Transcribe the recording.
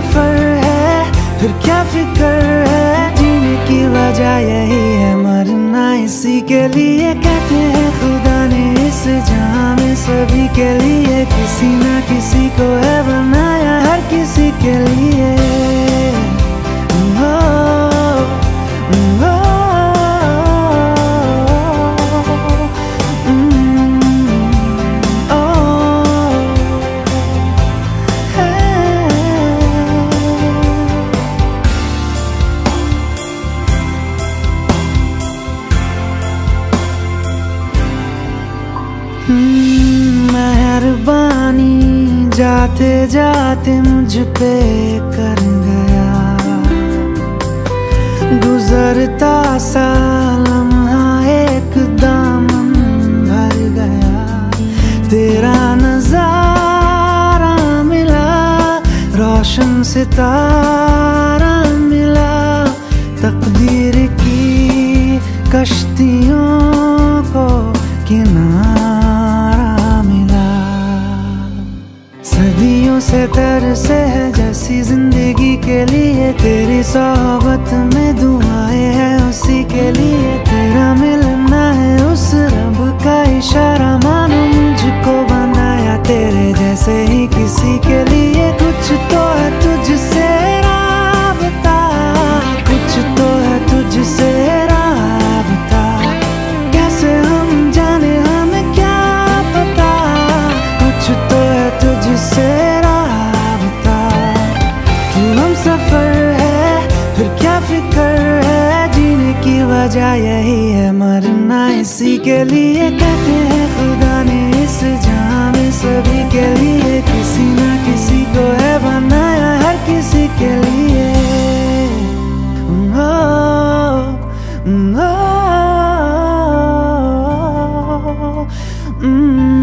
सफ़र है, फिर क्या फ़िक्र है? जीने की वजह यही है, मरना इसी के लिए कहते हैं, खुदा ने इस जहाँ में सभी के लिए, किसी ना किसी को है बनाया हर किसी के लिए। मेहरबानी, जाते जाते मुझ पे कर गया। गुजरता सा लम्हा एक भर गया। तेरा नज़ारा मिला, रोशन सितारा मिला। तकदीर की कश्तियों सदियों से तरसे है जैसी ज़िंदगी के लिए तेरी सोहबत सफ़र है फिर क्या फ़िक्र है? जीने की वजह यही है मरना इसी के लिए कहते हैं खुदा ने इस जहाँ में सभी के लिए किसी ना किसी को है बनाया हर किसी के लिए। ओ, ओ, ओ, mm.